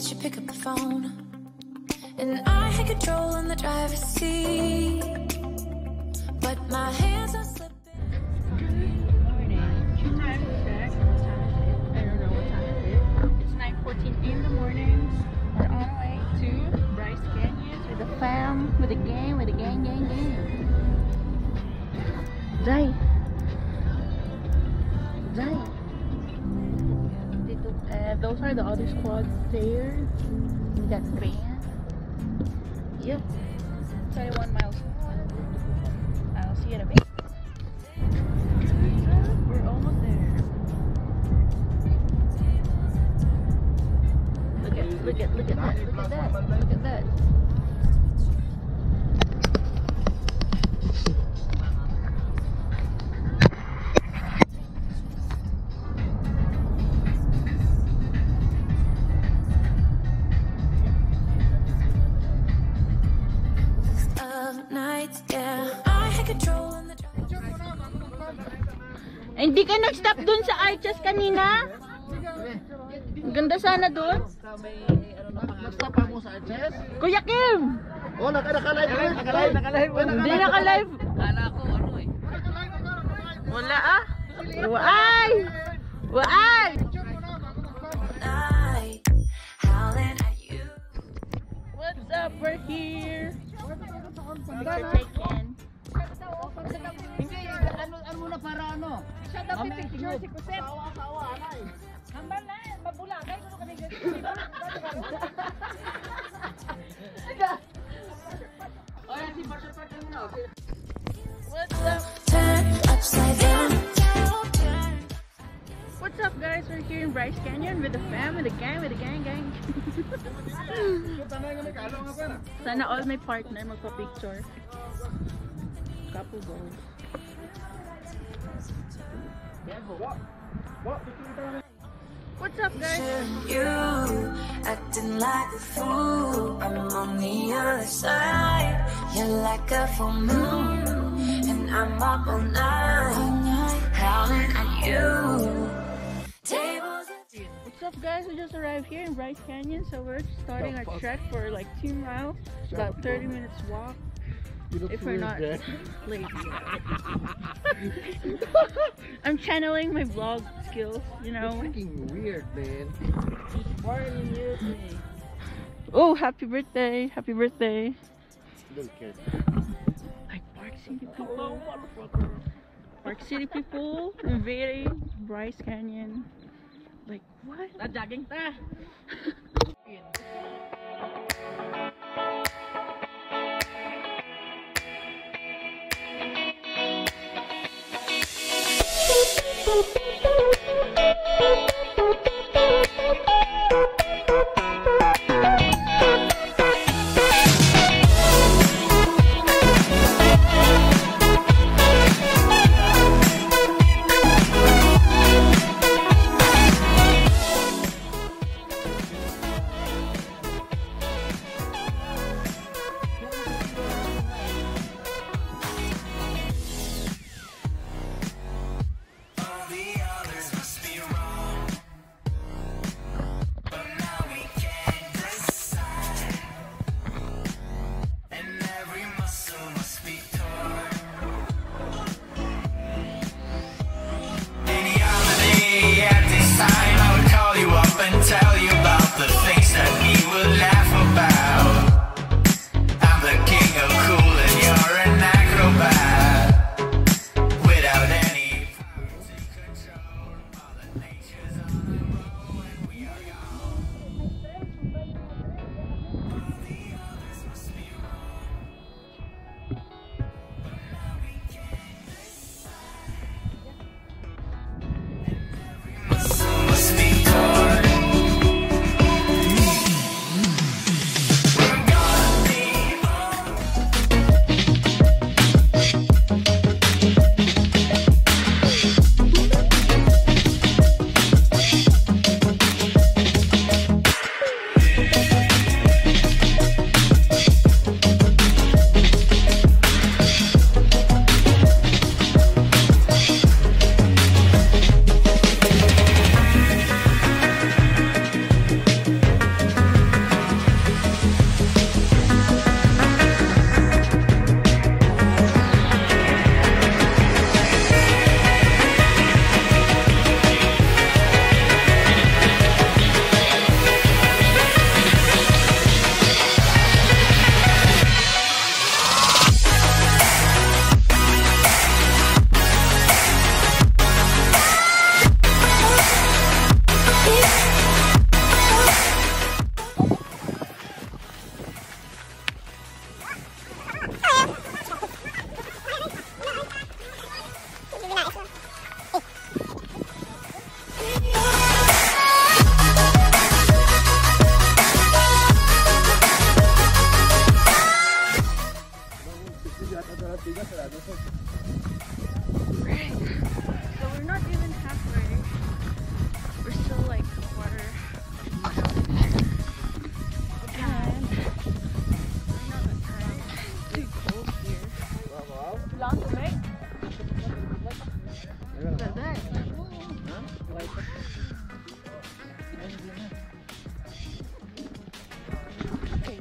that you pick up the phone. And I had control in the driver's seat. My hands are slipping. Time? I don't know what time it is. It's 9:14 in the morning. We're on our way to Bryce Canyons with the fam, with the gang, with the gang, gang, gang. Zay. Zay. Uh, those are the other squads there. Got three. Yep. Hindi ka nag-stop dun sa Arches kanina? Ang Ganda sana dun. Nag-stop pa mo sa Arches? Kuya Kim! Oh, naka naka-live. Naka-live, naka-live. Hindi naka-live. Kala ko ano eh. Wala ah. Waay! Waay! What's up? What's up guys? We're here in Bryce Canyon with the fam, with the gang, with the gang gang. Sana all my partner magpa-picture. Couple goals. What's up guys? You acting like a fool. I'm on the other side. You're like a full moon, and I'm up all night, howling at you. What's up guys? We just arrived here in Bryce Canyon, so we're starting our trek for like two miles, about 30 minutes walk. If we're not late. I'm channeling my vlog skills, you know. Freaking weird, man. Morning you to me. Oh, happy birthday! Happy birthday! Don't care. Like Park City people. Park City people invading Bryce Canyon. Like what? Na-jogging ta. Música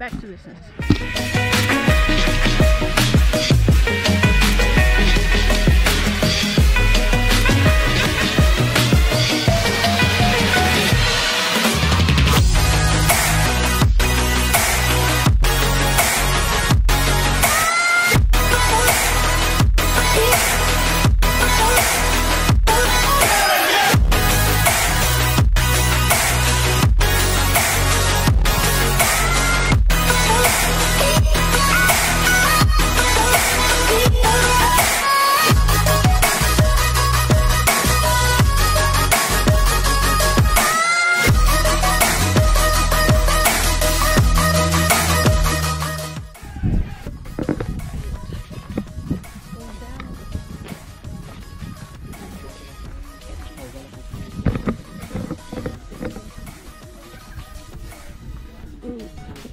back to business.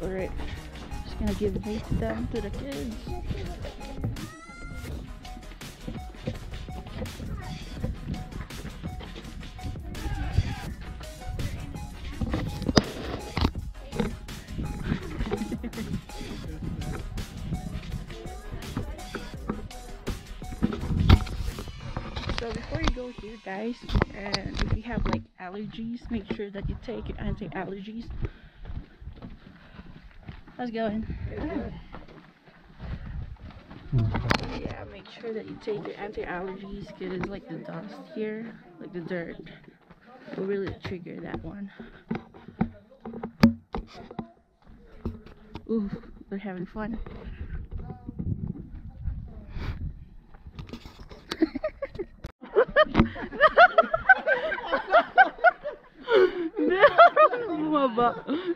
Alright. Just gonna give these down to the kids. So before you go here guys, and if you have like allergies, make sure that you take your anti-allergies. How's it going? Yeah, make sure that you take your anti-allergies because like the dust here, like the dirt, will really trigger that one. Ooh, they're having fun. Bumaba. Sige.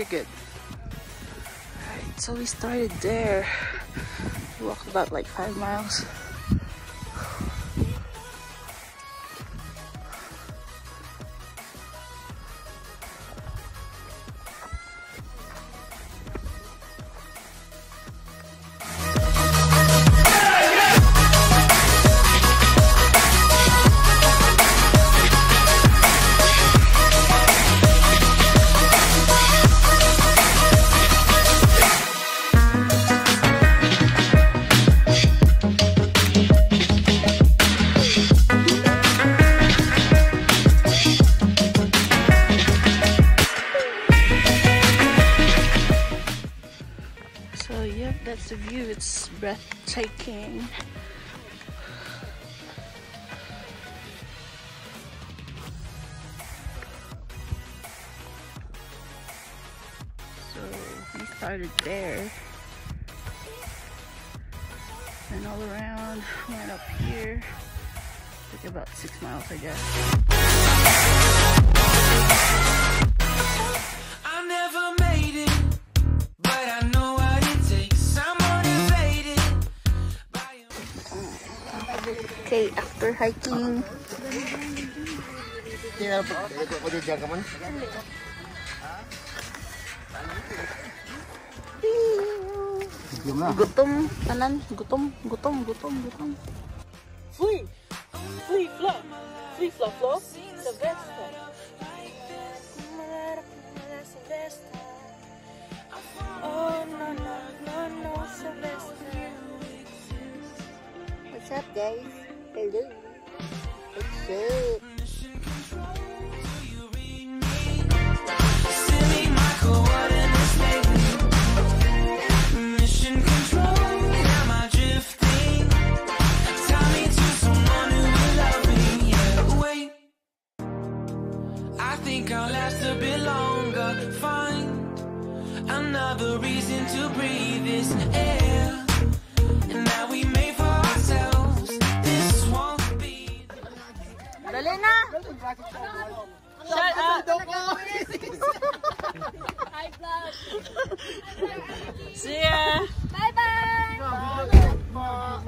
You're good. Alright, so we started there. We walked about like five miles. Yep, that's the view. It's breathtaking. So we started there. And all around, went up here. Took about six miles, I guess. day after hiking. Gutom, kanan, gutom, gutom, gutom, gutom. Free, free flo free flo flo Sylvester. What's up, guys? Hello. What's think I'll last a bit longer. Find another reason to breathe this air. Shut up! Don't go. High blood. See ya. Bye bye. Bye.